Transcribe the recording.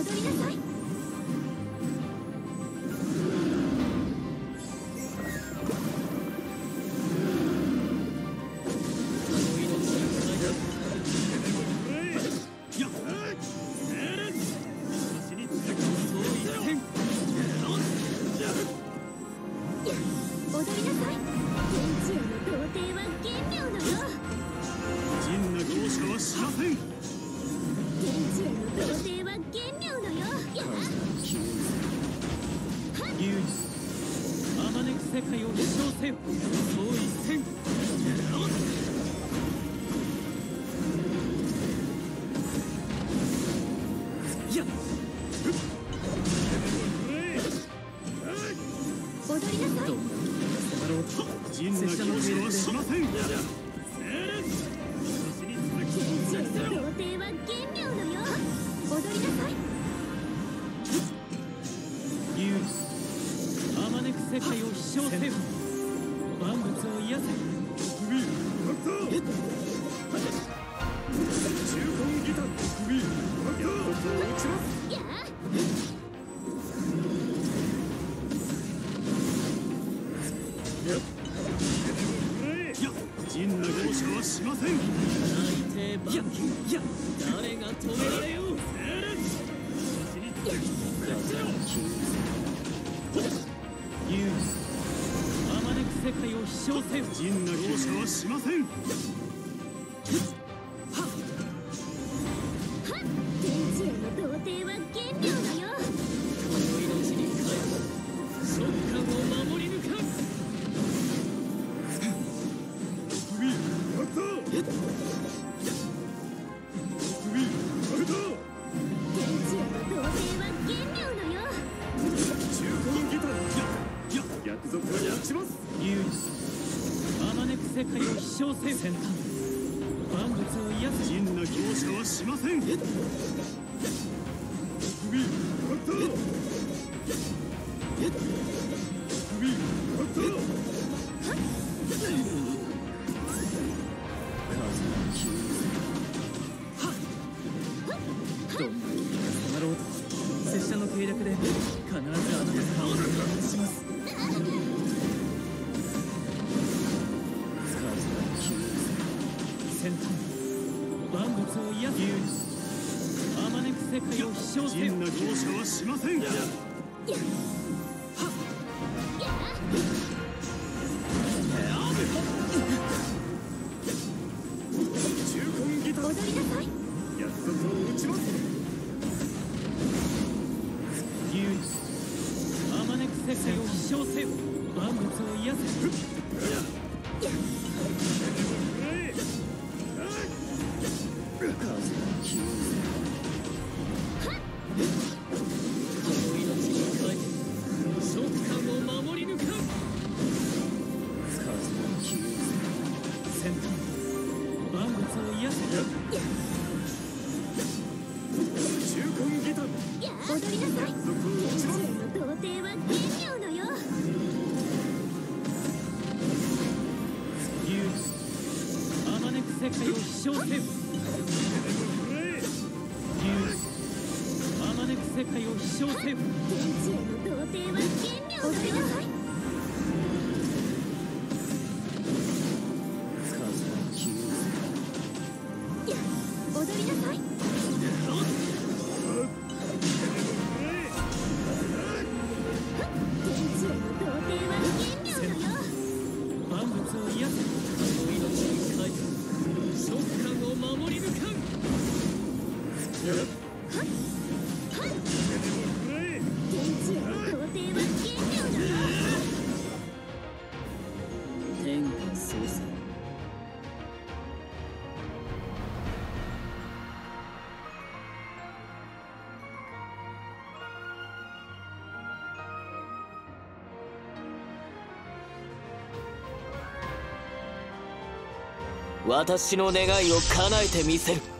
踊りなさい。界を飛翔せよ総一戦や踊りなさいどうも迫ろうと陣な容赦はしません世界を飛翔せよ万物を癒せ中根ギター首やっちますや陣な容赦はしません最低万金や誰が止めら世界を飛翔せよ陣な容赦はしませんやっ。たやや約束はやちますあまねく世界を飛翔せよ先端万物を癒せ陣な容赦はしません万物を癒す有事あまねく世界を飛翔せよ陣な容赦はしませんやや中根ギター踊りなさい約束を打ちます有事あまねく世界を飛翔せよ万物を癒せ世界を飛翔せよ。有事あまねく世界を飛翔せよ天地への童貞は玄妙踊りなさい。私の願いを叶えてみせる。